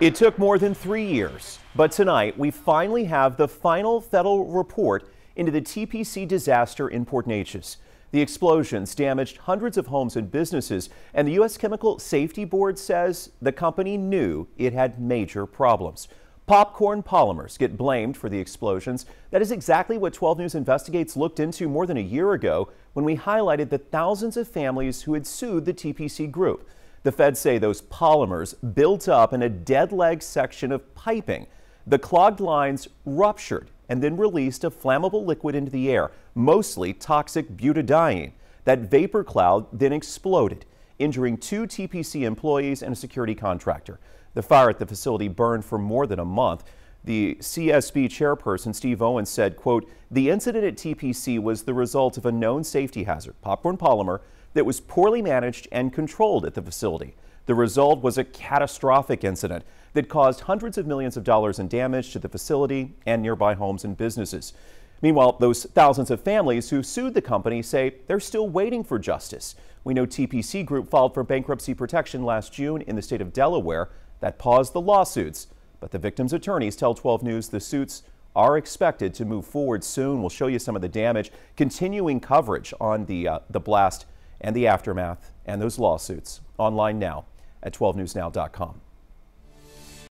It took more than three years, but tonight we finally have the final federal report into the TPC disaster in Port Neches. The explosions damaged hundreds of homes and businesses, and the U.S. Chemical Safety Board says the company knew it had major problems. Popcorn polymers get blamed for the explosions. That is exactly what 12 News Investigates looked into more than a year ago when we highlighted the thousands of families who had sued the TPC group. The feds say those polymers built up in a dead leg section of piping. The clogged lines ruptured and then released a flammable liquid into the air, mostly toxic butadiene. That vapor cloud then exploded, injuring two TPC employees and a security contractor. The fire at the facility burned for more than a month. The CSB chairperson, Steve Owens, said, quote, the incident at TPC was the result of a known safety hazard, popcorn polymer, that was poorly managed and controlled at the facility. The result was a catastrophic incident that caused hundreds of millions of dollars in damage to the facility and nearby homes and businesses. Meanwhile, those thousands of families who sued the company say they're still waiting for justice. We know TPC Group filed for bankruptcy protection last June in the state of Delaware that paused the lawsuits. But the victims' attorneys tell 12 News the suits are expected to move forward soon. We'll show you some of the damage, continuing coverage on the, uh, the blast and the aftermath and those lawsuits online now at 12newsnow.com.